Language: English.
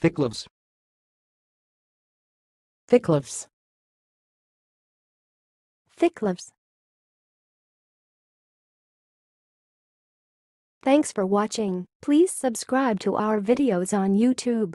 Thick leaves. Thick leaves. Thick leaves. Thanks for watching. Please subscribe to our videos on YouTube.